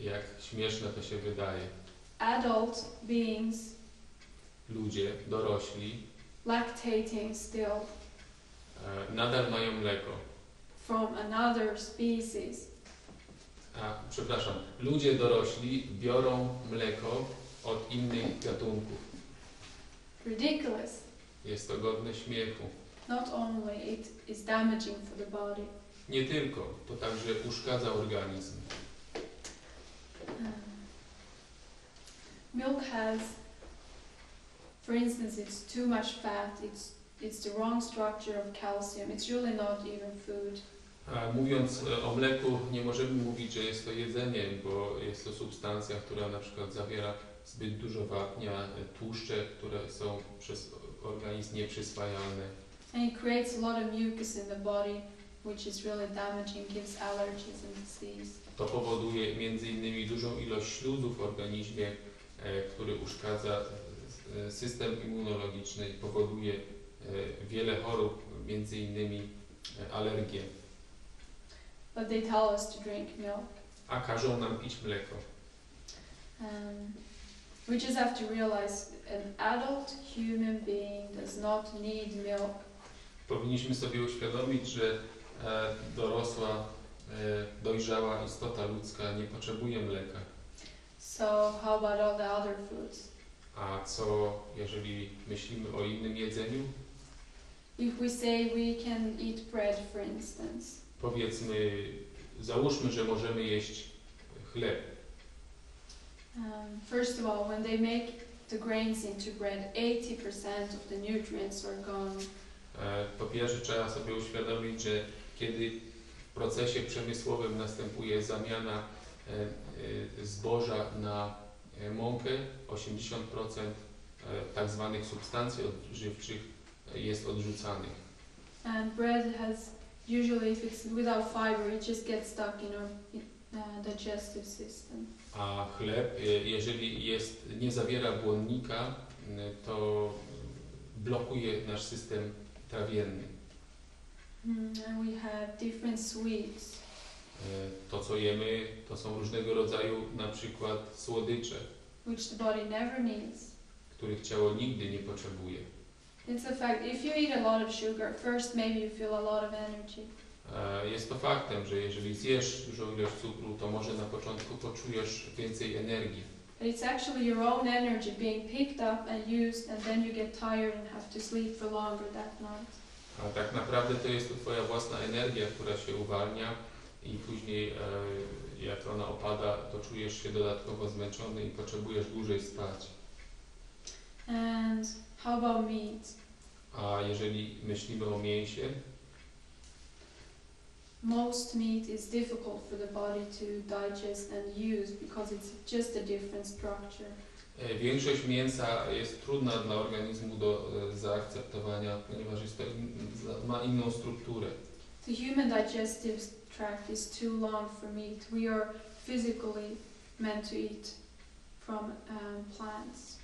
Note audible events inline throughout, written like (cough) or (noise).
jak śmieszne to się wydaje. Adult beings Ludzie, dorośli, lactating still e, nadal mają mleko. from another species. A, przepraszam, ludzie dorośli biorą mleko od innych gatunków. Ridiculous. Jest to godne śmiechu. Not only it is damaging for the body. Nie tylko, to także uszkadza organizm. Um, milk has, for instance, it's too much fat. It's it's the wrong structure of calcium. It's really not even food. Mówiąc o mleku, nie możemy mówić, że jest to jedzenie, bo jest to substancja, która na przykład zawiera zbyt dużo wapnia, tłuszcze, które są przez organizm nieprzyswajalne. And it creates a lot of mucus in the body, which is really damaging, gives allergies and disease. To powoduje między innymi dużą ilość śluzu w organizmie, e, który uszkadza e, system immunologiczny i powoduje e, wiele chorób, między innymi e, alergie. But they tell us to drink milk. A każą nam pić mleko. Um, we just have to realize an adult human being does not need milk. Powinniśmy sobie uświadomić, że e, dorosła, e, dojrzała istota ludzka nie potrzebuje mleka. So how about all the other foods? A co jeżeli myślimy o innym jedzeniu? If we say we can eat bread, for instance, Powiedzmy, załóżmy, że możemy jeść chleb. um, first of all, when they make the grains into bread, 80% of the nutrients are gone. E, Po pierwsze trzeba sobie uświadomić, że kiedy procesie przemysłowym następuje zamiana e, e, zboża na e, mąkę, 80% e, tak zwanych substancji odżywczych jest odrzucanych. And bread has usually, if it's without fiber, it just gets stuck in our digestive system. A chleb, jeżeli jest, nie zawiera błonnika, to blokuje nasz system trawienny. Mm, and we have different sweets. E, To, co jemy, to są różnego rodzaju na przykład słodycze, which the body never needs. których ciało nigdy nie potrzebuje. It's a fact. If you eat a lot of sugar, first maybe you feel a lot of energy. E, Jest to faktem, że jeżeli zjesz dużą ilość cukru, to może na początku poczujesz więcej energii, But it's actually your own energy being picked up and used, and then you get tired and have to sleep for longer that night. A tak naprawdę to jest to Twoja własna energia, która się uwalnia i później e, jak ona opada, to czujesz się dodatkowo zmęczony i potrzebujesz dłużej spać. And how about meat? A jeżeli myślimy o mięsie, Most meat is difficult for the body to digest and use because it's just a different structure. E, większość mięsa jest trudna dla organizmu do e, zaakceptowania, ponieważ jest to ma inną strukturę. The human digestive tract is too long for meat. We are physically meant to eat from um, plants.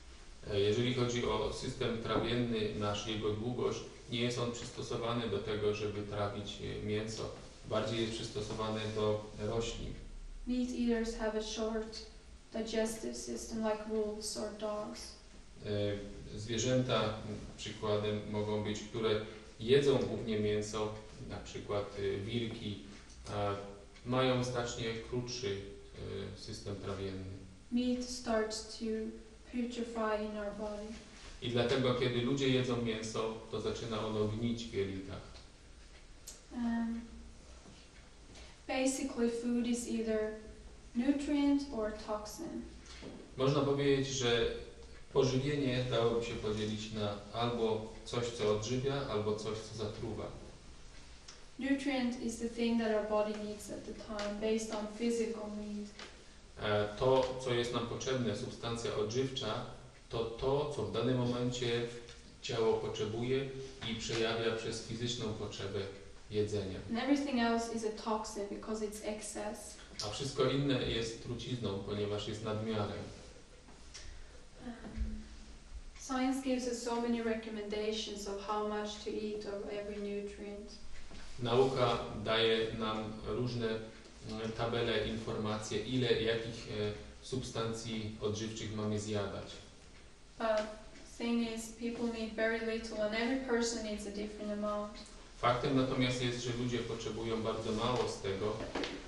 E, Jeżeli chodzi o system trawienny nasz, jego długość, nie jest on przystosowany do tego, żeby trawić mięso. Bardziej jest przystosowany do roślin. Meat eaters have a short digestive system like wolves or dogs. E, Zwierzęta przykładem mogą być, które jedzą głównie mięso, na przykład e, wilki, mają znacznie krótszy e, system trawienny. Meat starts to putrefy in our body. I dlatego, kiedy ludzie jedzą mięso, to zaczyna ono gnić w jelitach. Um, basically, food is either nutrient or toxin. Można powiedzieć, że pożywienie dałoby się podzielić na albo coś, co odżywia, albo coś, co zatruwa. Nutrient is the thing that our body needs at the time based on physical need. E, To, co jest nam potrzebne, substancja odżywcza, to to, co w danym momencie ciało potrzebuje i przejawia przez fizyczną potrzebę jedzenia. And everything else is a toxin because it's excess. A wszystko inne jest trucizną, ponieważ jest nadmiarem. Um, science gives us so many recommendations of how much to eat of every nutrient. Nauka daje nam różne e, tabelę, informacje, ile jakich e, substancji odżywczych mamy zjadać. But thing is, people need very little, and every person needs a different amount. Faktem natomiast jest, że ludzie potrzebują bardzo mało z tego,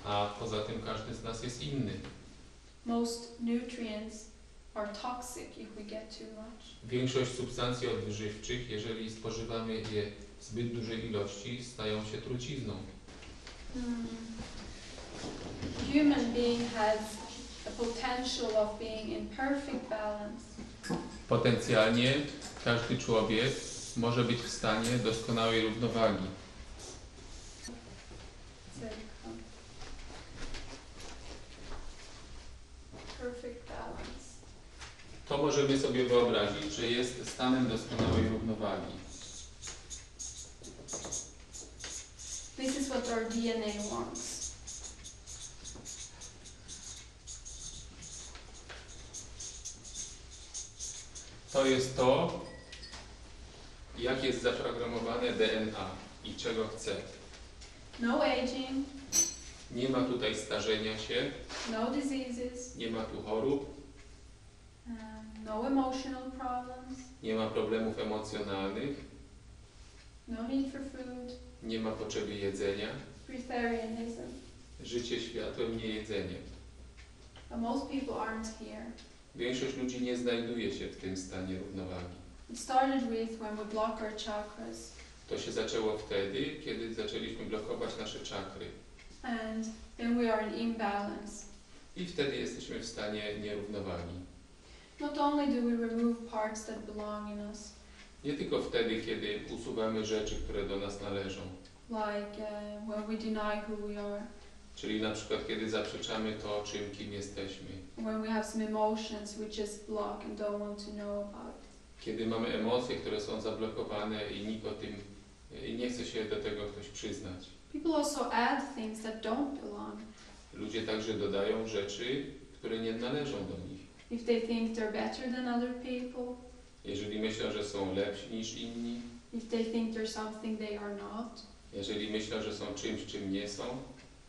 a poza tym każdy z nas jest inny. Most nutrients are toxic if we get too much. Większość substancji odżywczych, jeżeli spożywamy je w zbyt dużej ilości, stają się trucizną. Hmm. Human being has a potential of being in perfect balance. Potencjalnie każdy człowiek może być w stanie doskonałej równowagi. To możemy sobie wyobrazić, że jest stanem doskonałej równowagi. This is what our DNA wants. To jest to, jak jest zaprogramowane DNA i czego chce. No aging, Nie ma tutaj starzenia się, no diseases, nie ma tu chorób, um, no emotional problems, nie ma problemów emocjonalnych, no need for food, nie ma potrzeby jedzenia. breatharianism. Życie światłem, nie jedzenie. But most people aren't here. Większość ludzi nie znajduje się w tym stanie równowagi. It started with when we block our chakras, To się zaczęło wtedy, kiedy zaczęliśmy blokować nasze czakry. and then we are in imbalance. I wtedy jesteśmy w stanie nierównowagi. Not only do we remove parts that belong in us, Nie tylko wtedy, kiedy usuwamy rzeczy, które do nas należą. like uh, when we deny who we are, Czyli na przykład, kiedy zaprzeczamy to, czym, kim jesteśmy. when we have some emotions we just block and don't want to know about. Kiedy mamy emocje, które są zablokowane i nikt o tym nie chce się do tego ktoś przyznać. People also add things that don't belong. Ludzie także dodają rzeczy, które nie należą do nich. If they think they're better than other people, Jeżeli myślą, że są lepsi niż inni, if they think they're something they are not, jeżeli myślą, że są czymś, czym nie są,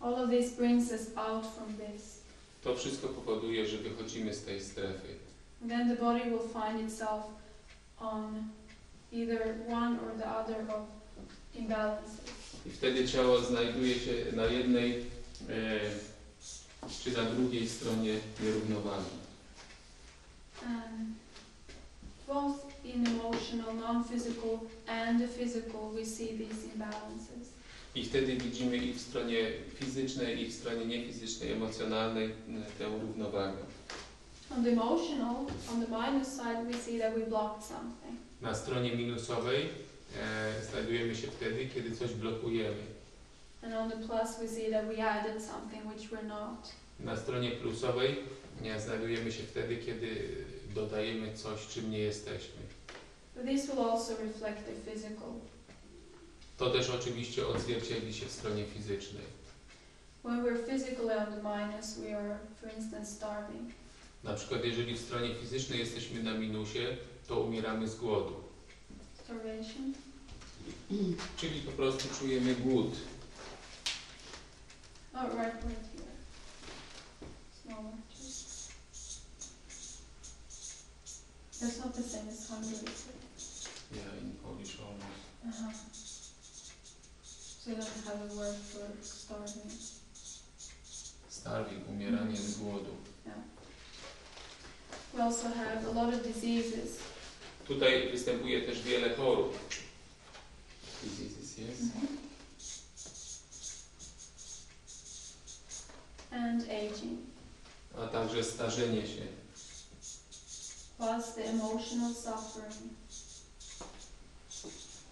all of this brings us out from this. to wszystko powoduje, że wychodzimy z tej strefy. And then the body will find itself on either one or the other of imbalances. I wtedy ciało znajduje się na jednej e, czy na drugiej stronie nierównowagi. Um, both in emotional, non-physical, and the physical, we see these imbalances. I wtedy widzimy i w stronie fizycznej, i w stronie niefizycznej, emocjonalnej m, tę równowagę. On the emotional, on the minus side, we see that we blocked something. Na stronie minusowej e, znajdujemy się wtedy, kiedy coś blokujemy. And on the plus, we see that we added something which we're not. Na stronie plusowej e, znajdujemy się wtedy, kiedy dodajemy coś, czym nie jesteśmy. But this will also reflect the physical. To też oczywiście odzwierciedli się w stronie fizycznej. When we're physically on the minus, we are, for instance, starving. Na przykład jeżeli w stronie fizycznej jesteśmy na minusie, to umieramy z głodu. Starvation. Czyli po prostu czujemy głód. Oh, right, right here. Smaller. That's not the same as it? Yeah, in Polish almost. Uh-huh. So you don't have a word for starving. Starving, umieranie z głodu. We also have a lot of diseases. Tutaj występuje też wiele chorób. Diseases, yes? And aging. A także starzenie się. Plus the emotional suffering.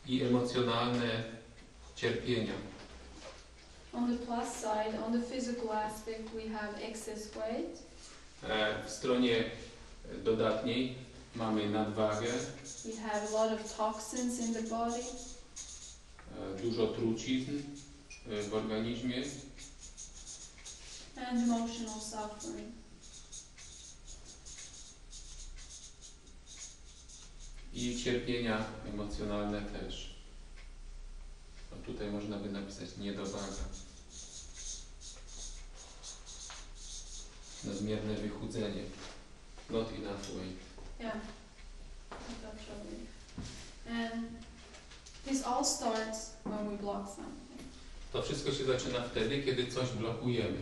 I emocjonalne cierpienia. On the plus side, on the physical aspect, we have excess weight. E, W stronie dodatniej mamy nadwagę, We have a lot of toxins in the body. e, dużo trucizn e, w organizmie And emotional suffering. i cierpienia emocjonalne też. No tutaj można by napisać niedowaga. nadmierne wychudzenie. Not enough weight. Yeah. Without trouble. And this all starts when we block something. To wszystko się zaczyna wtedy, kiedy coś blokujemy.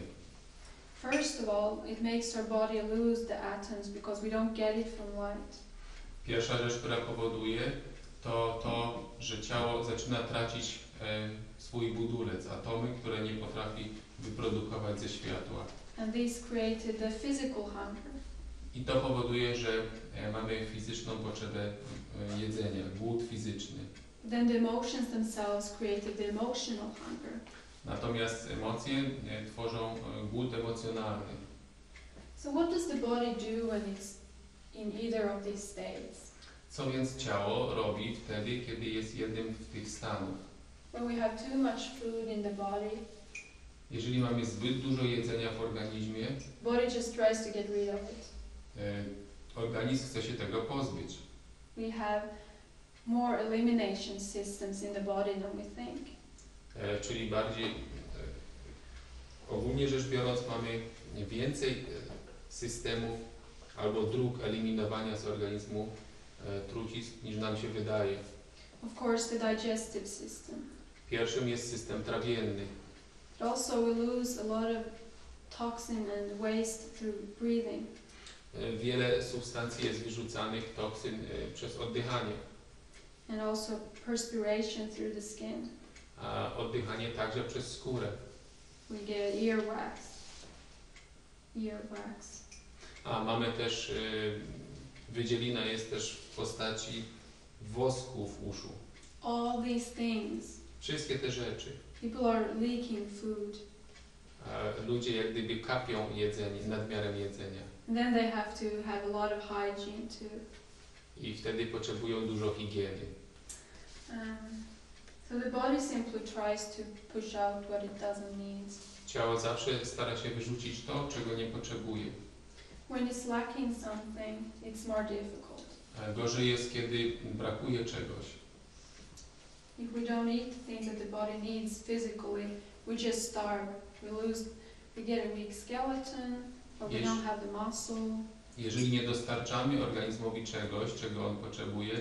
First of all, it makes our body lose the atoms because we don't get it from light. Pierwsza rzecz, która powoduje, to to, że ciało zaczyna tracić e, swój budulec, atomy, które nie potrafi wyprodukować ze światła. And this created the physical hunger. I to powoduje, że e, mamy fizyczną potrzebę e, jedzenia, głód fizyczny. Then the emotions themselves created the emotional hunger. Natomiast emocje e, tworzą głód emocjonalny. So what does the body do when it's in either of these states? Co więc ciało robi wtedy, kiedy jest jednym z tych stanów? When we have too much food in the body, Jeżeli mamy zbyt dużo jedzenia w organizmie, body just tries to get rid of it. E, organizm chce się tego pozbyć. We have more elimination systems in the body than we think. E, czyli bardziej e, ogólnie rzecz biorąc mamy więcej systemów albo dróg eliminowania z organizmu trucizn niż nam się wydaje. Of course, the digestive system. Pierwszym jest system trawienny. But also we lose a lot of toxin and waste through breathing. E, Wiele substancji jest wyrzucanych, toksyn e, przez oddychanie, And also perspiration through the skin. a oddychanie także przez skórę. We get earwax. Earwax. A mamy też, e, wydzielina jest też w postaci wosku w uszu. All these things. Wszystkie te rzeczy. People are leaking food. Ludzie jak gdyby kapią jedzenie, nadmiarem jedzenia. And then they have to have a lot of hygiene too. I wtedy potrzebują dużo higieny. Um, so the body simply tries to push out what it doesn't need. Ciało zawsze stara się wyrzucić to, czego nie potrzebuje. When it's lacking something, it's more difficult. Gorzej jest, kiedy brakuje czegoś. If we don't eat the things that the body needs physically, we just starve. We lose, we get a weak skeleton, or we Yes. don't have the muscle. Jeżeli nie dostarczamy organizmowi czegoś, czego on potrzebuje,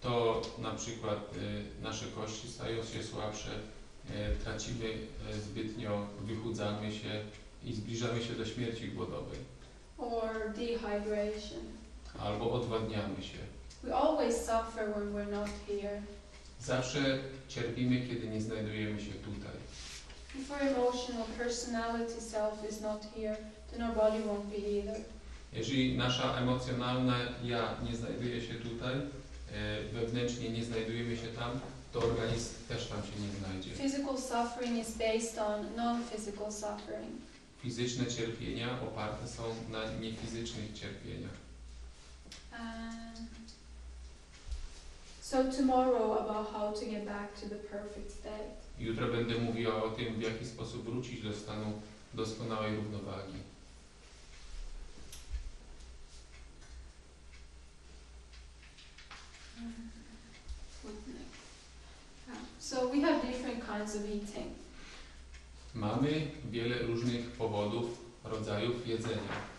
to na przykład e, nasze kości stają się słabsze, e, tracimy e, zbytnio, wychudzamy się i zbliżamy się do śmierci głodowej. or dehydration. Albo odwadniamy się. We always suffer when we're not here. Zawsze cierpimy, kiedy nie znajdujemy się tutaj. If our emotional personality self is not here, then our body won't be either. Jeżeli nasza emocjonalna ja nie znajduje się tutaj, e, wewnętrznie nie znajdujemy się tam, to organizm też tam się nie znajdzie. Physical suffering is based on non-physical suffering. Fizyczne cierpienia oparte są na niefizycznych cierpieniach. Um, so tomorrow about how to get back to the perfect state. Jutro będę mówiła o tym, w jaki sposób wrócić do stanu doskonałej równowagi. So we have different kinds of eating. Mamy wiele różnych powodów, rodzajów jedzenia.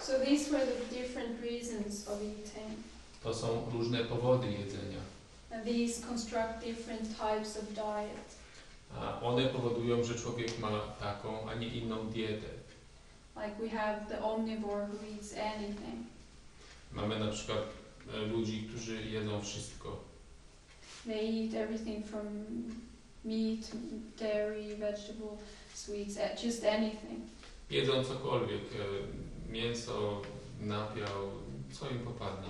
So these were the different reasons of eating. To są różne powody jedzenia. And these construct different types of diet. A one powodują, że człowiek ma taką, a nie inną dietę. Like we have the omnivore who eats anything. Mamy na przykład e, ludzi, którzy jedzą wszystko. They eat everything from meat, dairy, vegetable, sweets, eh, just anything. Jedzą cokolwiek, e, mięso, napiał, co im popadnie.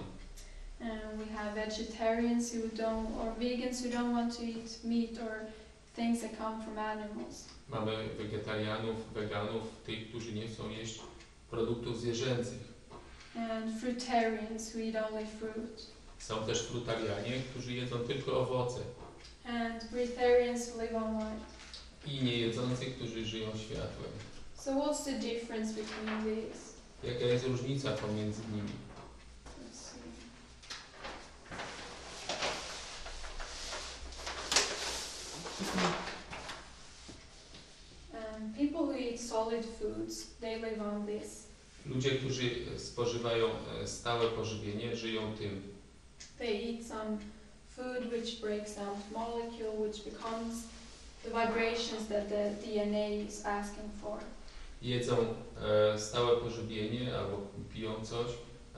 And we have vegetarians who don't, or vegans who don't want to eat meat or things that come from animals. Mamy wegetarianów, weganów, tych, którzy nie chcą jeść produktów zwierzęcych. And fruitarians who eat only fruit. Są też frutarianie, którzy jedzą tylko owoce. And breatharians who live on light. I niejedzący, którzy żyją światłem. So what's the difference between these? Jaka jest różnica pomiędzy nimi? Let's see. (clears throat) People who eat solid foods, they live on this. Ludzie, którzy spożywają e, stałe pożywienie, żyją tym. They eat some food which breaks down molecule, which becomes the vibrations that the DNA is asking for. Jedzą e, stałe pożywienie albo piją coś,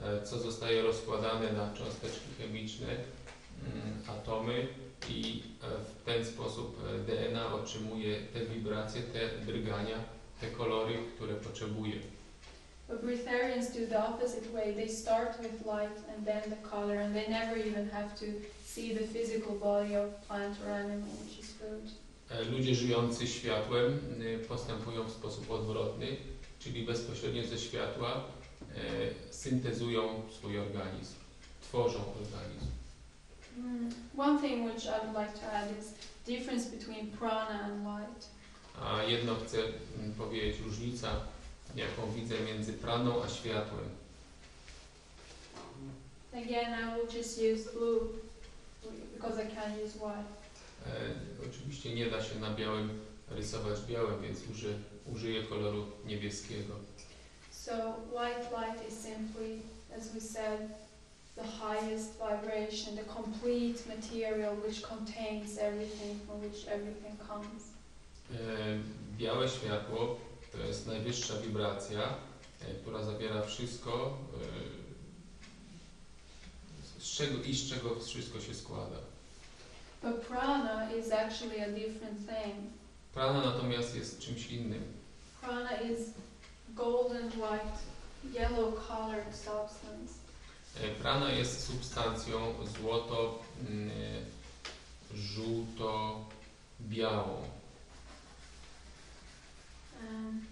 e, co zostaje rozkładane na cząsteczki chemiczne, mm, atomy e, ten sposób e, DNA otrzymuje te wibracje, te drgania, te kolory, które potrzebuje. But breatharians do the opposite way. They start with light and then the color, and they never even have to see the physical body of plant or animal, which is food. E, Ludzie żyjący światłem y, postępują w sposób odwrotny, czyli bezpośrednio ze światła e, syntezują swój organizm, tworzą organizm. Mm. One thing which I would like to add is difference between prana and light. A jedno chcę mm, powiedzieć, różnica, jaką widzę między praną a światłem. Again, I will just use blue because I can't use white. E, oczywiście nie da się na białym rysować białym, więc uży, użyję koloru niebieskiego. So white light is simply, as we said, the highest vibration, the complete material which contains everything from which everything comes. E, białe światło to jest najwyższa wibracja, e, która zawiera wszystko, e, z czego i z czego wszystko się składa. But prana is actually a different thing. Prana natomiast jest czymś innym. Prana is golden white, yellow colored substance. E, Prana jest substancją złoto, żółto, białą. Um,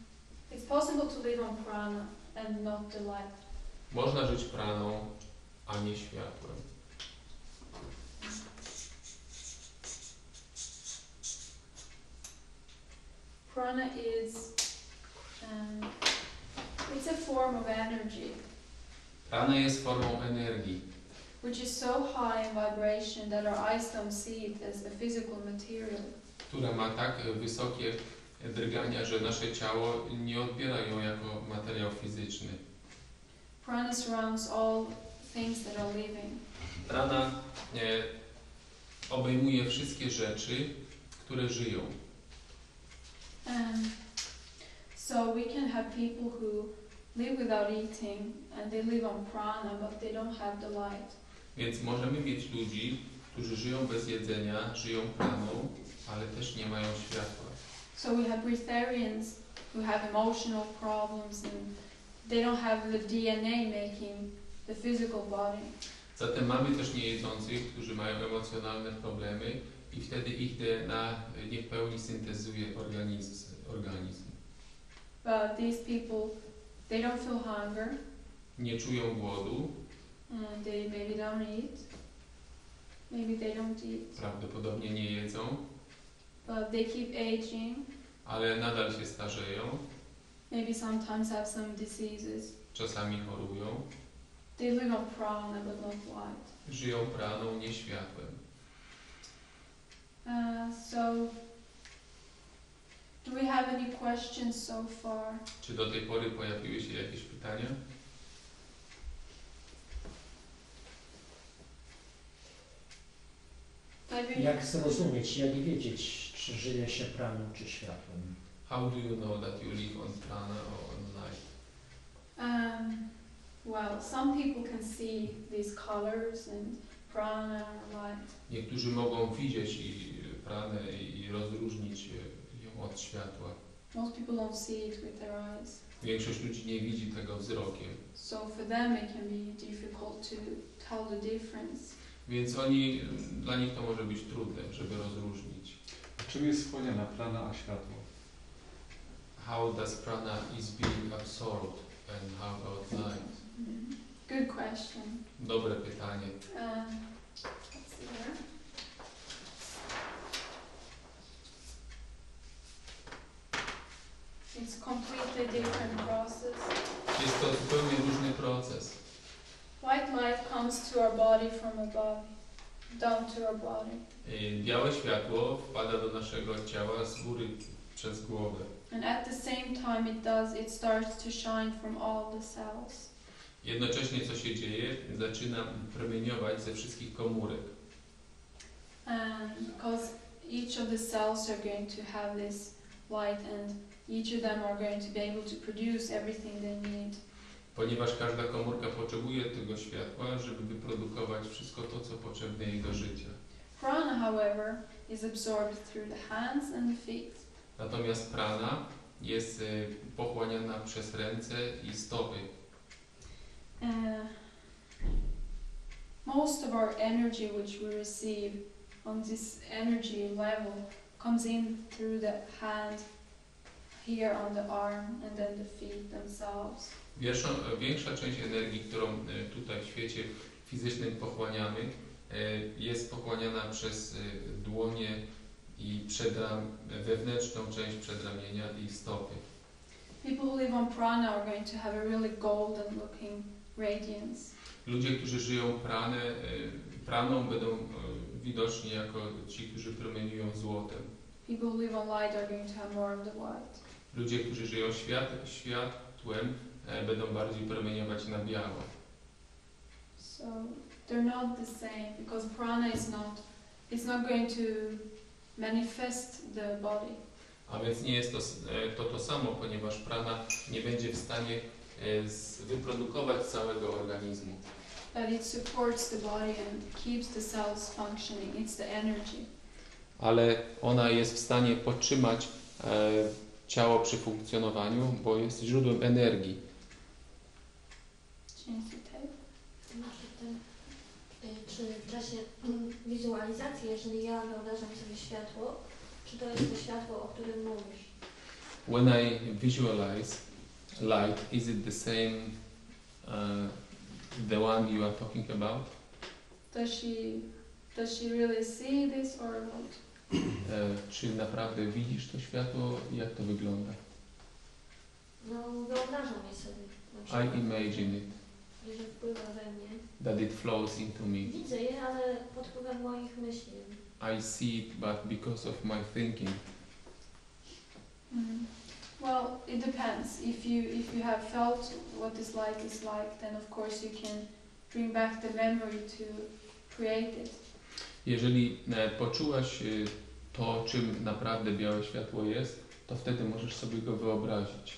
it's possible to live on prana and not the light. Można żyć praną, a nie światłem. Prana is um, it's a form of energy Prana jest formą energii, which is so high in vibration that our eyes don't see it as a physical material. która ma tak wysokie drgania, że nasze ciało nie odbiera ją jako materiał fizyczny. Prana surrounds all things that are living. Prana e, obejmuje wszystkie rzeczy, które żyją. Um, so we can have people who live without eating and they live on prana, but they don't have the light. Więc możemy mieć ludzi, którzy żyją bez jedzenia, żyją praną, ale też nie mają światła. So we have breatharians who have emotional problems and they don't have the DNA making the physical body. Zatem mamy też niejedzących, którzy mają emocjonalne problemy i wtedy ich DNA nie w pełni syntezuje organizm. organizm. But these people, they don't feel hunger Nie czują głodu, and they maybe don't eat. Maybe they don't eat, prawdopodobnie nie jedzą, but they keep aging. ale nadal się starzeją, Maybe sometimes have some diseases. czasami chorują, They live on prana but not light. żyją praną, nie światłem. Uh, so, do we have any questions so far? Czy do tej pory pojawiły się jakieś pytania? Jak zrozumieć, jak wiedzieć, czy żyje się praną, czy światłem? How do you know that you live on prana or on light? Um, well, some people can see these colors and prana and light. Niektórzy mogą widzieć i pranę i rozróżnić od światła. Most people don't see it with their eyes. Większość ludzi nie widzi tego wzrokiem. So for them it can be difficult to tell the difference. Więc oni, dla nich to może być trudne, żeby rozróżnić. A czym jest wchłaniana prana, a światło? How does prana is being absorbed and how about light? Good question. Dobre pytanie. Um, body down to our body. Białe światło wpada do naszego ciała z góry przez głowę. And at the same time it does, it starts to shine from all the cells. Jednocześnie co się dzieje? Zaczyna promieniować ze wszystkich komórek. And because each of the cells are going to have this light and each of them are going to be able to produce everything they need. Ponieważ każda komórka potrzebuje tego światła, żeby wyprodukować wszystko to, co potrzebne jej do życia. Prana, however, is absorbed through the hands and the feet. Natomiast prana jest y, pochłaniana przez ręce i stopy. Uh, most of our energy which we receive on this energy level comes in through the hand, here on the arm, and then the feet themselves. Większa, większa część energii, którą y, tutaj w świecie fizycznym pochłaniamy, y, jest pochłaniana przez dłonie i przedram, wewnętrzną część przedramienia i stopy. People who live on prana are going to have a really golden looking radiance. Ludzie, którzy żyją pranę, praną, będą widoczni jako ci, którzy promieniują złotem. People who live on light are going to have more of the white. Ludzie, którzy żyją świat, światłem, e, będą bardziej promieniować na biało. So they're not the same because prana is not it's not going to manifest the body. A więc nie jest to e, to, to samo, ponieważ prana nie będzie w stanie e, z- wyprodukować całego organizmu, But it supports the body and keeps the cells functioning. It's the energy. ale ona jest w stanie podtrzymać e, ciało przy funkcjonowaniu, bo jest źródłem energii. Znaczy ten, y, czy w czasie wizualizacji, jeżeli ja wyobrażam sobie światło, czy to jest to światło, o którym mówisz? When I visualize light, is it the same, uh, the one you are talking about? Does she does she really see this or what? E, czy naprawdę widzisz to światło? Jak to wygląda? No, wyobrażam je sobie. Na I imagine it, że wpływa we mnie. that it flows into me. Widzę je, ale pod wpływem moich myśli. I see it, but because of my thinking. Mm. Well, it depends. If you if you have felt what this light is like, then of course you can bring back the memory to create it. Jeżeli poczułaś to, czym naprawdę białe światło jest, to wtedy możesz sobie go wyobrazić.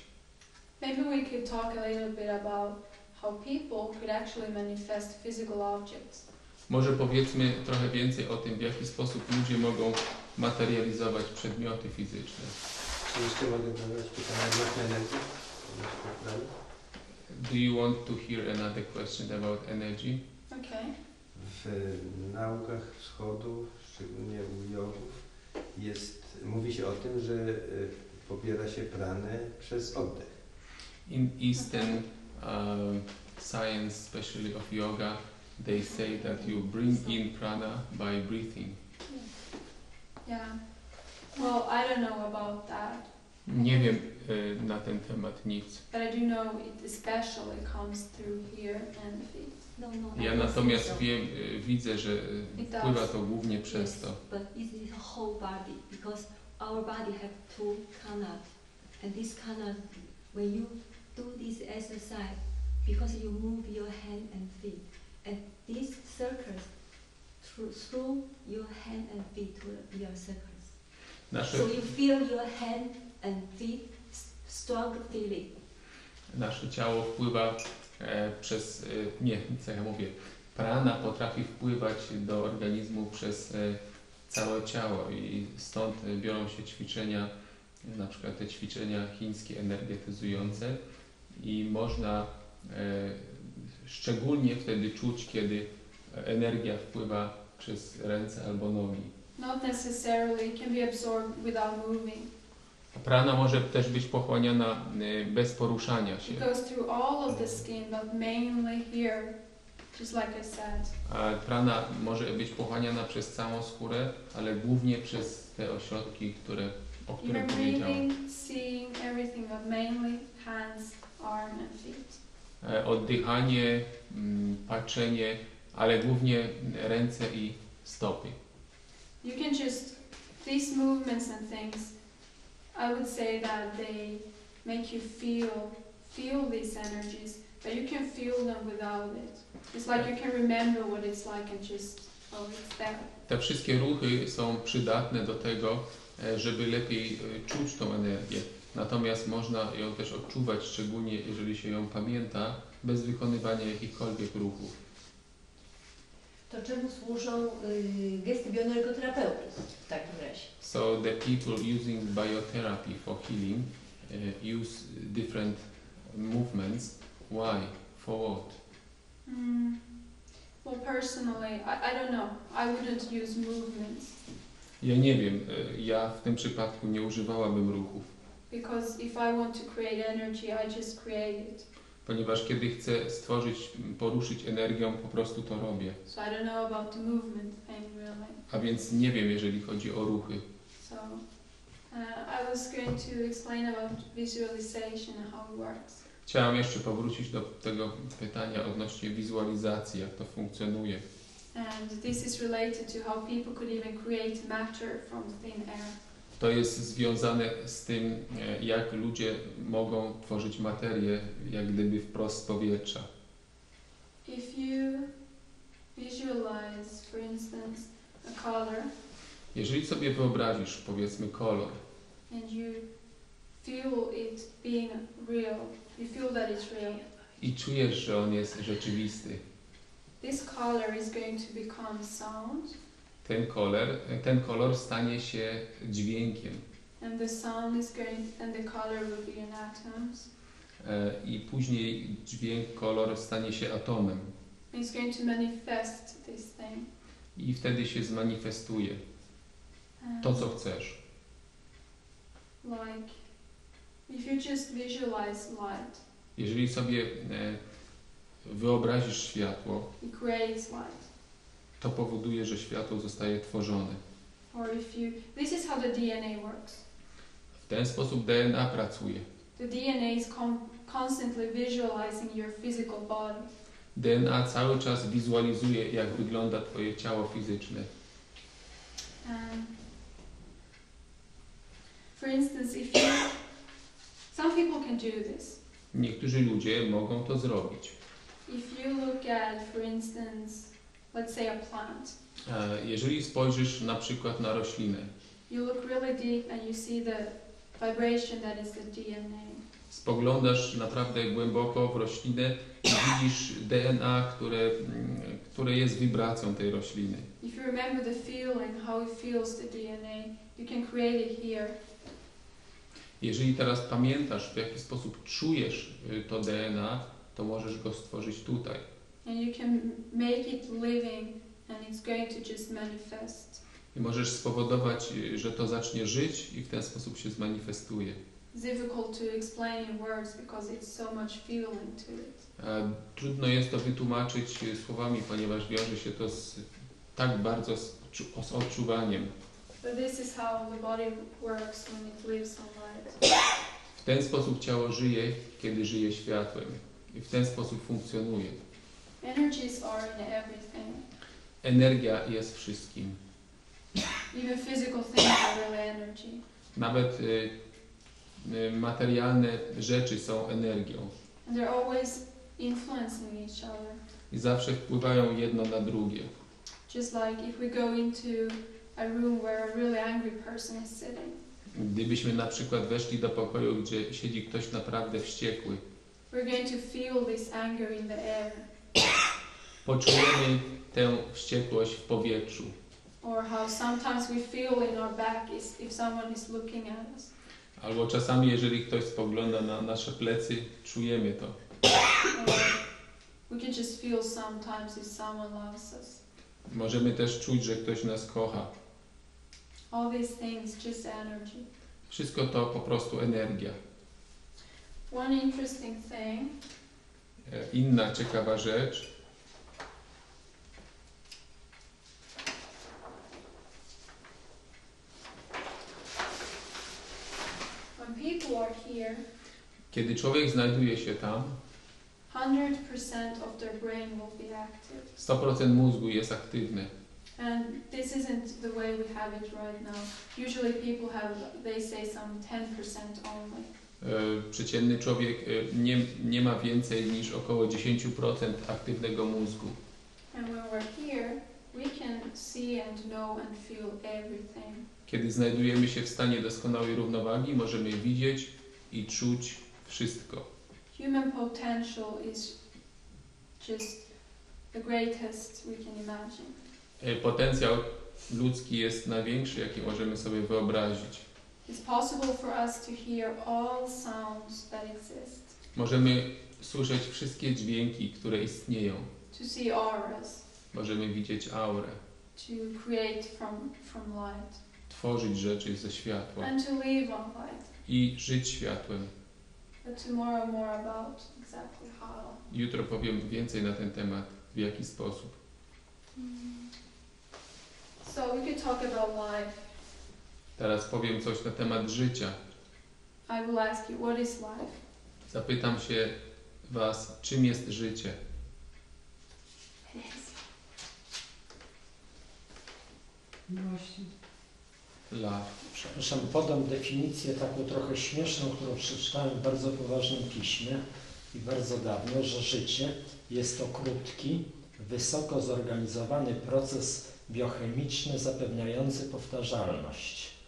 Maybe we could talk a little bit about how people could actually manifest physical objects. Może powiedzmy trochę więcej o tym, w jaki sposób ludzie mogą materializować przedmioty fizyczne. Czy jeszcze mogę zadać pytanie odnośnie energii? Do you want to hear another question about energy? Okay. W naukach wschodu, szczególnie u jogów, jest, mówi się o tym, że y, pobiera się pranę przez oddech. In Eastern um, science, especially of yoga, they say that you bring in prana by breathing. Yeah. Well, I don't know about that, Nie wiem e, na ten temat nic. but I do know it especially comes through here and the feet. No, no, Ja I don't natomiast wiem, e, widzę, że It does. wpływa to głównie przez to. But it is whole body because our body have two kanas, and this kana, when you do this exercise, because you move your hand and feet, and these circles through, through your hand and feet to your circles. Nasze, So you feel your hand and feet strong feeling. nasze ciało wpływa e, przez, e, nie, co ja mówię, prana potrafi wpływać do organizmu przez e, całe ciało i stąd biorą się ćwiczenia, na przykład te ćwiczenia chińskie energetyzujące i można e, szczególnie wtedy czuć, kiedy energia wpływa przez ręce albo nogi. Not necessarily, can be absorbed without moving. Prana może też być pochłaniana e, bez poruszania się. It goes through all of the skin, but mainly here, just like I said. A prana może być pochłaniana przez całą skórę, ale głównie przez te ośrodki, które, o których powiedziałam. breathing, seeing everything, but mainly hands, arm, and feet. E, Oddychanie, mm, patrzenie, ale głównie ręce i stopy. You can just, these movements and things, I would say that they make you feel, feel these energies, but you can feel them without it. It's like you can remember what it's like and just, oh, it's there. Te wszystkie ruchy są przydatne do tego, e, żeby lepiej e, czuć tą energię. Natomiast można ją też odczuwać, szczególnie jeżeli się ją pamięta, bez wykonywania jakichkolwiek ruchów. To czemu służą y, gesty bioenergoterapeuty w takim razie? So the people using biotherapy for healing uh, use different movements. Why? For what? Mm. Well, personally, I, I don't know. I wouldn't use movements Ja nie wiem, e, ja w tym przypadku nie używałabym ruchów, because if I want to create energy, I just create it. ponieważ kiedy chcę stworzyć, poruszyć energią, po prostu to robię. So I don't know about the movement thing really. A więc nie wiem, jeżeli chodzi o ruchy. So uh, I was going to explain about visualization and how it works. Chciałam jeszcze powrócić do tego pytania odnośnie wizualizacji, jak to funkcjonuje. And this is related to how people could even create matter from thin air. To jest związane z tym, e, jak ludzie mogą tworzyć materię, jak gdyby wprost z powietrza. Instance, color Jeżeli sobie wyobrazisz, powiedzmy, kolor real, i czujesz, że on jest rzeczywisty, this color is going to become sound, ten kolor, ten kolor stanie się dźwiękiem and the sound is going, and the color will be in atoms. e, i później dźwięk, kolor stanie się atomem And it's going to manifest this thing. i wtedy się zmanifestuje to, co chcesz. Like, if you just visualize light, Jeżeli sobie e, wyobrazisz światło, it creates light. To powoduje, że światło zostaje tworzone. Or if you, this is how the DNA works. W ten sposób DNA pracuje. The DNA is con- constantly visualizing your physical body. DNA cały czas wizualizuje, jak wygląda Twoje ciało fizyczne. Um, for instance, if you, some people can do this. Niektórzy ludzie mogą to zrobić. If you look at, for instance, let's say a plant, E, Jeżeli spojrzysz na przykład na roślinę, you look really deep and you see the vibration that is the DNA. spoglądasz naprawdę głęboko w roślinę i widzisz DNA, które, które jest wibracją tej rośliny. If you remember the feeling, how it feels the DNA, you can create it here. Jeżeli teraz pamiętasz, w jaki sposób czujesz y, to DNA, to możesz go stworzyć tutaj. And you can make it living and it's going to just manifest. I możesz spowodować, że to zacznie żyć i w ten sposób się zmanifestuje. It's difficult to explain in words because it's so much feeling to it. E, Trudno jest to wytłumaczyć słowami, ponieważ wiąże się to z tak bardzo z, z odczuwaniem. But this is how the body works when it lives on light. W ten sposób ciało żyje, kiedy żyje światłem. I w ten sposób funkcjonuje. Energies are in everything. Energia jest wszystkim. Even physical things are energy. Nawet y, y, materialne rzeczy są energią And they're always influencing each other. i zawsze wpływają jedno na drugie. Just like if we go into a room where a really angry person is sitting, Gdybyśmy na przykład weszli do pokoju, gdzie siedzi ktoś naprawdę wściekły, we're going to feel this anger in the air. Poczujemy tę wściekłość w powietrzu. Or how sometimes we feel in our back is if someone is looking at us. Albo czasami, jeżeli ktoś spogląda na nasze plecy, czujemy to. Or we can just feel sometimes if someone loves us. Możemy też czuć, że ktoś nas kocha. All these things, just energy. Wszystko to po prostu energia. One interesting thing Inna ciekawa rzecz, kiedy człowiek znajduje się tam, 100% of their brain will be active. 100% mózgu jest aktywne. And this isn't the way we have it right now. Usually people have, they say some 10% only. E, Przeciętny człowiek e, nie, nie ma więcej niż około 10% aktywnego mózgu. Here, and. Kiedy znajdujemy się w stanie doskonałej równowagi, możemy widzieć i czuć wszystko. Human potential is just the greatest we can imagine. E, Potencjał ludzki jest największy, jaki możemy sobie wyobrazić. It's possible for us to hear all sounds that exist, Możemy słyszeć wszystkie dźwięki, które istnieją. to see auras, Możemy widzieć aurę, to create from, from light, tworzyć rzeczy ze światła and to live on light. i żyć światłem. But tomorrow more about exactly how. Jutro powiem więcej na ten temat, w jaki sposób. So we could talk about life. Teraz powiem coś na temat życia. I will ask you, what is life? Zapytam się Was, czym jest życie? Love. Przepraszam, podam definicję taką trochę śmieszną, którą przeczytałem w bardzo poważnym piśmie i bardzo dawno, że życie jest to krótki, wysoko zorganizowany proces biochemiczny zapewniający powtarzalność.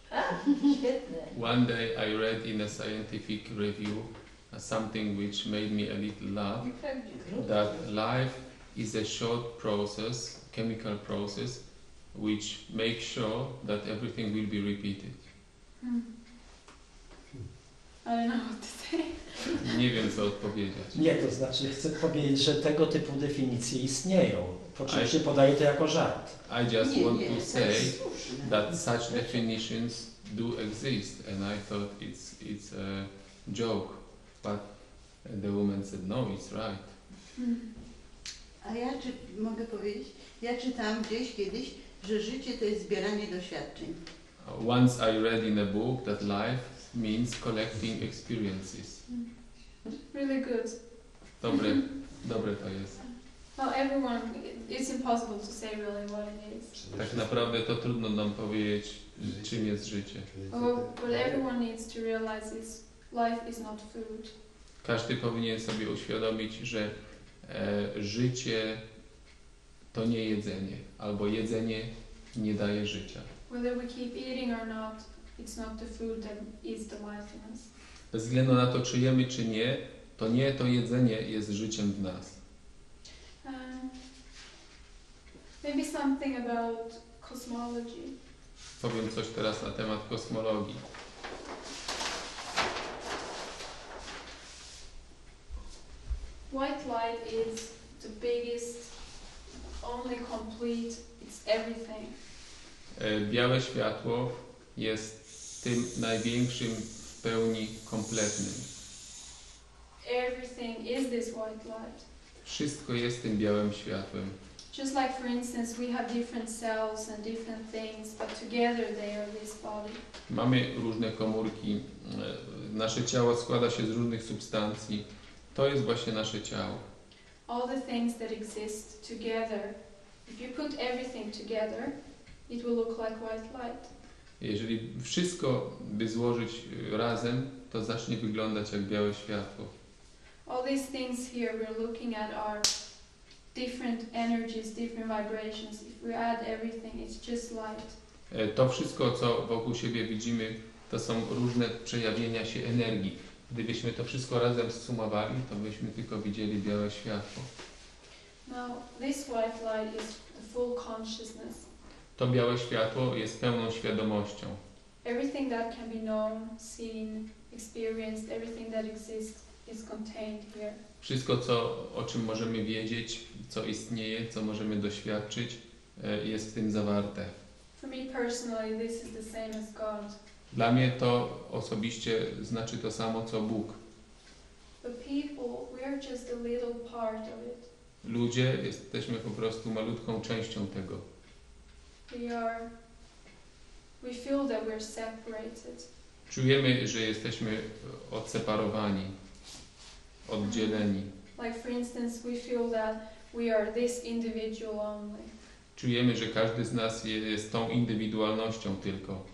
One day I read in a scientific review something which made me a little laugh that life is a short process, chemical process, which makes sure that everything will be repeated. Hmm. What to say. Nie wiem, co odpowiedzieć. Nie, to znaczy chcę powiedzieć, że tego typu definicje istnieją. Oczywiście podaję to jako żart. I just Nie, want nie, to to say that such definitions do exist, and I thought it's it's a joke, but the woman said no, it's right. Hmm. A ja czy mogę powiedzieć? Ja czytałam gdzieś kiedyś, że życie to jest zbieranie doświadczeń. Uh, Once I read in a book that life means collecting experiences. Really good. Dobre, dobre to jest. Well, everyone, it's impossible to say really what it is. Tak naprawdę to trudno nam powiedzieć, czym jest życie. Well, what everyone needs to realize is life is not food. Każdy powinien sobie uświadomić, że e, życie to nie jedzenie, albo jedzenie nie daje życia. Whether we keep eating or not, it's not the food that is the life in us. Bez względu na to, czy jemy, czy nie, to nie to jedzenie jest życiem w nas. Um, maybe something about cosmology. Powiem coś teraz na temat kosmologii. White light is the biggest, only complete, it's everything. E, Białe światło jest tym największym w pełni kompletnym. Everything is this white light. Wszystko jest tym białym światłem. Just like, for instance, we have different cells and different things, but together they are this body. Mamy różne komórki, e, nasze ciało składa się z różnych substancji. To jest właśnie nasze ciało. All the things that exist together, if you put everything together, it will look like white light. Jeżeli wszystko by złożyć e, razem, to zacznie wyglądać jak białe światło. All these things here we're looking at are different energies, different vibrations. If we add everything, it's just light. E, To wszystko, co wokół siebie widzimy, to są różne przejawienia się energii. Gdybyśmy to wszystko razem zsumowali, to byśmy tylko widzieli białe światło. Now, this white light is the full consciousness. To białe światło jest pełną świadomością. Everything that can be known, seen, experienced, everything that exists is contained here. Wszystko, co, o czym możemy wiedzieć, co istnieje, co możemy doświadczyć, e, jest w tym zawarte. For me personally, this is the same as God. Dla mnie to osobiście znaczy to samo, co Bóg. But people, we are just a little part of it. Ludzie jesteśmy po prostu malutką częścią tego. We are, we feel that we're separated. Czujemy, że jesteśmy odseparowani, oddzieleni. Like, for instance, we feel that we are this individual only. Czujemy, że każdy z nas jest tą indywidualnością tylko.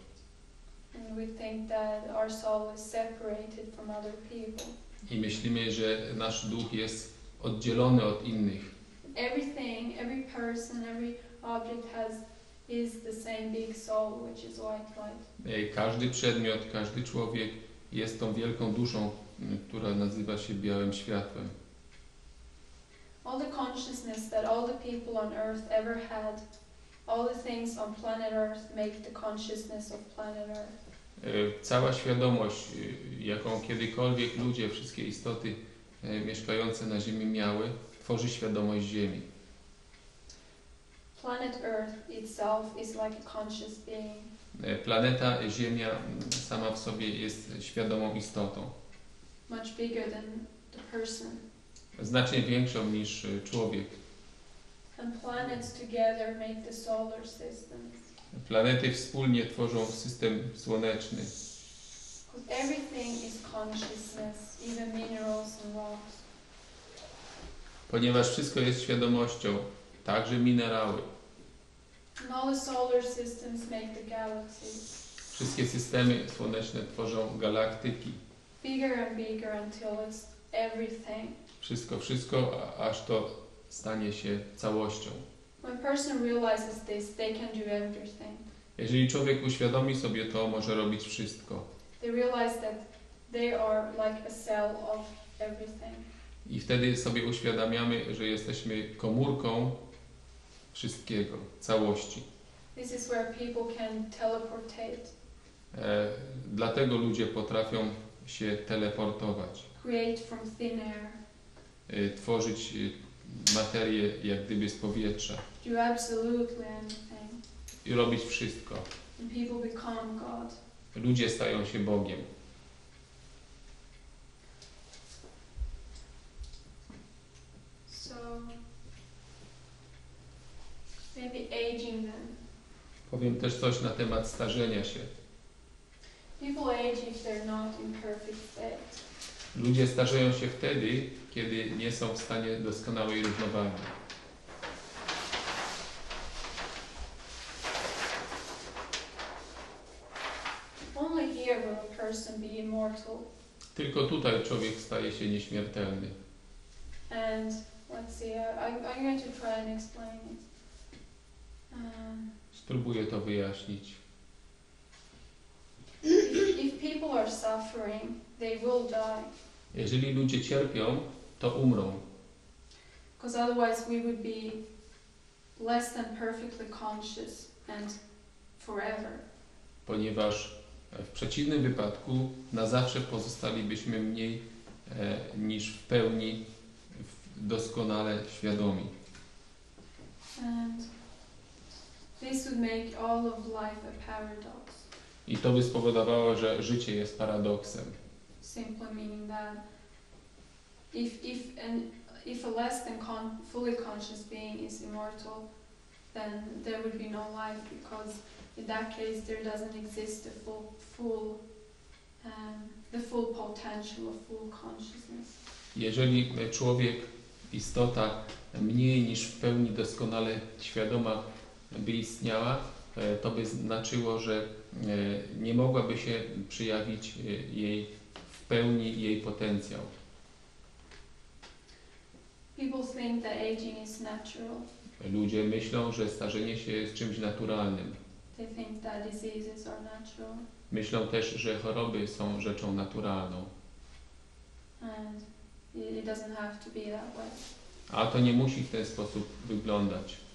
And we think that our soul is separated from other people. I myślimy, że nasz duch jest oddzielony od innych. Everything, every person, every object has is the same big soul, which is white light. E, Każdy przedmiot, każdy człowiek jest tą wielką duszą, która nazywa się białym światłem. All the consciousness that all the people on earth ever had, all the things on planet earth make the consciousness of planet earth. E, Cała świadomość, e, jaką kiedykolwiek ludzie, wszystkie istoty mieszkające na Ziemi miały, tworzy świadomość Ziemi. Planet earth itself is like a conscious being. E, Planeta Ziemia sama w sobie jest świadomą istotą, much bigger than the person. znacznie większą niż e, człowiek. And planets together make the solar system. Planety wspólnie tworzą system słoneczny. Everything is consciousness, even minerals and rocks. Ponieważ wszystko jest świadomością, także minerały. Wszystkie systemy słoneczne tworzą galaktyki. Bigger and bigger until it's everything. Wszystko, wszystko, aż to stanie się całością. When person realizes this, they can do everything. Jeżeli człowiek uświadomi sobie to, może robić wszystko. They realize that they are like a cell of everything. I wtedy sobie uświadamiamy, że jesteśmy komórką wszystkiego, całości. This is where people can teleportate, E, dlatego ludzie potrafią się teleportować, create from thin air, e, tworzyć e, materię jak gdyby z powietrza do absolutely anything. i robić wszystko. And people become God. Ludzie stają się Bogiem. So maybe aging then. Powiem też coś na temat starzenia się. People age if they're not in perfect state. Ludzie starzeją się wtedy, kiedy nie są w stanie doskonałej równowagi. Only here will a person be immortal. Tylko tutaj człowiek staje się nieśmiertelny. And let's see, I, I'm going to try and explain it. Spróbuję to wyjaśnić. if, if people are suffering, they will die. Jeżeli ludzie cierpią, to umrą, Because otherwise we would be less than perfectly conscious and forever. ponieważ w przeciwnym wypadku na zawsze pozostalibyśmy mniej e, niż w pełni w- doskonale świadomi. And this would make all of life a paradox, I to by spowodowało, że życie jest paradoksem. simply meaning that if, if, an, if a less than con- fully conscious being is immortal, then there would be no life because in that case there doesn't exist the full, full, um, the full potential of full consciousness. Jeżeli człowiek, istota mniej niż w pełni doskonale świadoma by istniała, e, to by znaczyło, że e, nie mogłaby się przyjawić e, jej w pełni jej potencjał. Ludzie myślą, że starzenie się jest czymś naturalnym. Myślą też, że choroby są rzeczą naturalną. A to nie musi w ten sposób wyglądać.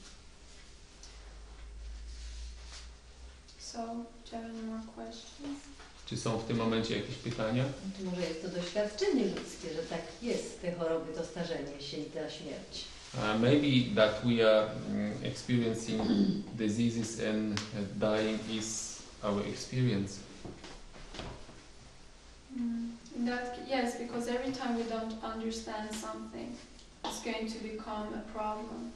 So, do you have any more questions? Czy są w tym momencie jakieś pytania? To może jest to doświadczenie ludzkie, że tak jest, te choroby, to starzenie się i ta śmierć. Uh, maybe that we are mm, experiencing (clears throat) diseases and uh, dying is our experience. Mm. That, yes, because every time we don't understand something, it's going to become a problem.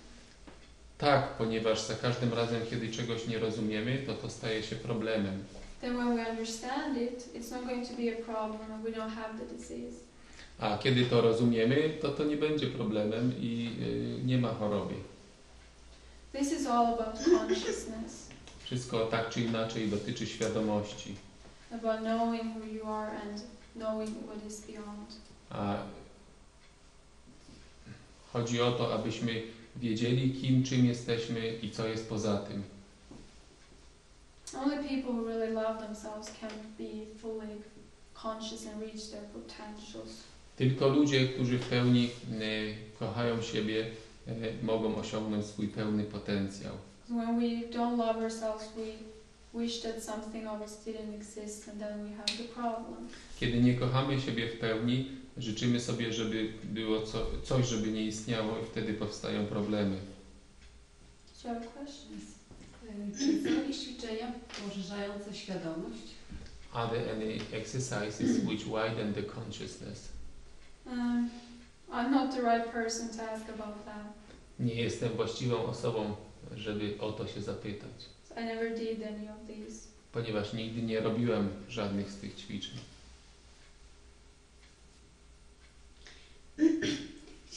Tak, ponieważ za każdym razem, kiedy czegoś nie rozumiemy, to to staje się problemem. Then when we understand it, it's not going to be a problem and we don't have the disease. A kiedy to rozumiemy, to to nie będzie problemem i y, nie ma choroby. This is all about consciousness, Wszystko tak czy inaczej dotyczy świadomości. about knowing who you are and knowing what is beyond. A chodzi o to, abyśmy wiedzieli, kim, czym jesteśmy i co jest poza tym. Only people who really love themselves can be fully conscious and reach their potentials. Tylko ludzie, którzy w pełni e, kochają siebie, e, mogą osiągnąć swój pełny potencjał. When we don't love ourselves, we wish that something of us didn't exist, and then we have the problem. Kiedy nie kochamy siebie w pełni, życzymy sobie, żeby było co, coś, żeby nie istniało i wtedy powstają problemy. Y, Czy są jakieś ćwiczenia poszerzające świadomość? Are there any exercises which widen the consciousness? Um, I'm not the right person to ask about that. Nie jestem właściwą osobą, żeby o to się zapytać, I never did any of these. ponieważ nigdy nie robiłem żadnych z tych ćwiczeń.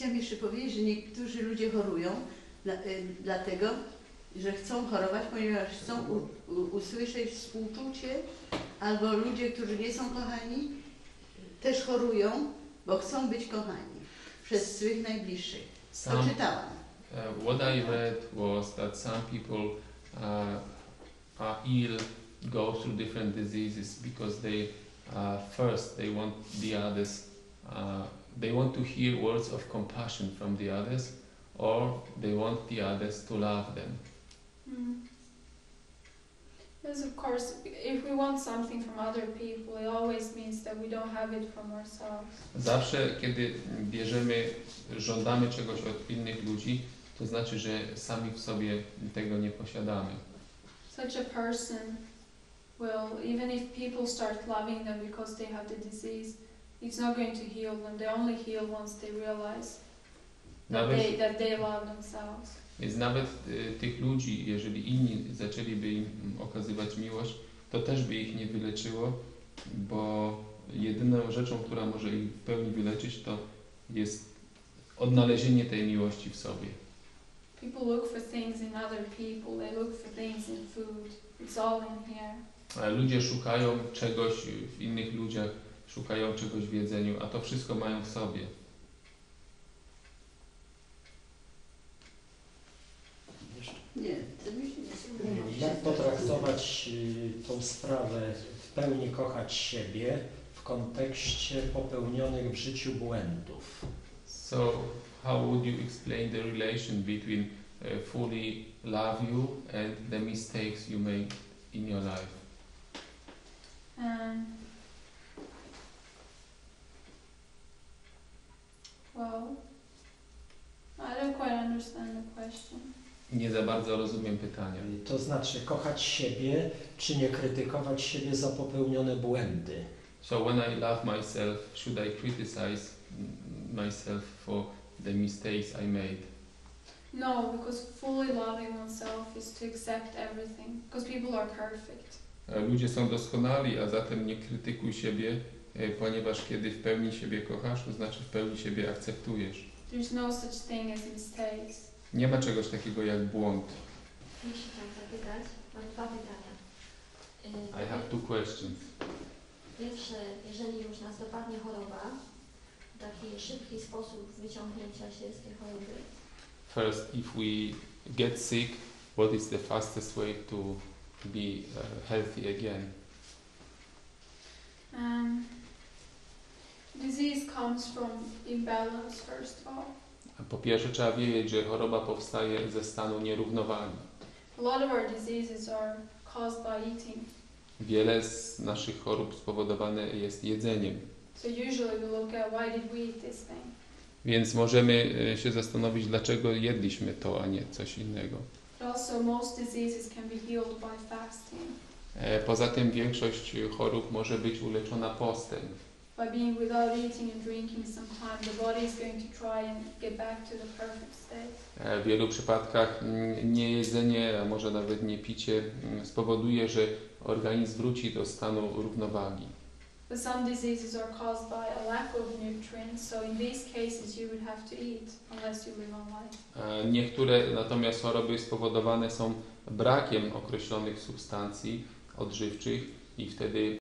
Chciałam jeszcze powiedzieć, że niektórzy ludzie chorują dla, y, dlatego, że chcą chorować, ponieważ chcą u, u, usłyszeć współczucie, albo ludzie, którzy nie są kochani, też chorują, bo chcą być kochani przez swych najbliższych. To Some, czytałam. uh, what I read was that some people uh, are ill, go through different diseases because they uh, first they want the others, uh, they want to hear words of compassion from the others, or they want the others to love them. Mm. Yes, of course, if we want something from other people, it always means that we don't have it from ourselves. Zawsze, kiedy bierzemy, żądamy czegoś od innych ludzi, to znaczy, że sami w sobie tego nie posiadamy. Such a person will, even if people start loving them because they have the disease, it's not going to heal them. They only heal once they realize that Nawet, they, that they love themselves. więc nawet y, tych ludzi, jeżeli inni zaczęliby im okazywać miłość, to też by ich nie wyleczyło, bo jedyną rzeczą, która może ich w pełni wyleczyć, to jest odnalezienie tej miłości w sobie. People look for things in other people, they look for things in food. It's all in here. Ludzie szukają czegoś w innych ludziach, szukają czegoś w jedzeniu, a to wszystko mają w sobie. Nie. Jak potraktować y, tą sprawę w pełni kochać siebie w kontekście popełnionych w życiu błędów? So, how would you explain the relation between uh, fully love you and the mistakes you make in your life? Um, don't quite understand the question. Nie za bardzo rozumiem pytania. To znaczy kochać siebie, czy nie krytykować siebie za popełnione błędy? So, when I love myself, should I criticize myself for the mistakes I made? No, because fully loving oneself is to accept everything. Because people are perfect. E, Ludzie są doskonali, a zatem nie krytykuj siebie, ponieważ kiedy w pełni siebie kochasz, to znaczy w pełni siebie akceptujesz. There's no such thing as mistakes. Nie ma czegoś takiego jak błąd. Muszę Pan zapytać, mam dwa pytania. Y, I have two questions. Pierwsze, jeżeli już nas dopadnie choroba, taki szybki sposób wyciągnięcia się z tej choroby. First, if we get sick, what is the fastest way to be uh, healthy again? Um, disease comes from imbalance, first of all. Po pierwsze, trzeba wiedzieć, że choroba powstaje ze stanu nierównowagi. A lot of our diseases are caused by eating. Wiele z naszych chorób spowodowane jest jedzeniem. So usually we look at why did we eat this thing? Więc możemy e, się zastanowić, dlaczego jedliśmy to, a nie coś innego. Also most diseases can be healed by fasting. E, Poza tym większość chorób może być uleczona postem. By being without eating and drinking some time, the body is going to try and get back to the perfect state. E, W wielu przypadkach mm, niejedzenie, a może nawet nie picie mm, spowoduje, że organizm wróci do stanu równowagi. But some diseases are caused by a lack of nutrients, so in these cases you would have to eat unless you live on life. E, Niektóre natomiast choroby spowodowane są brakiem określonych substancji odżywczych i wtedy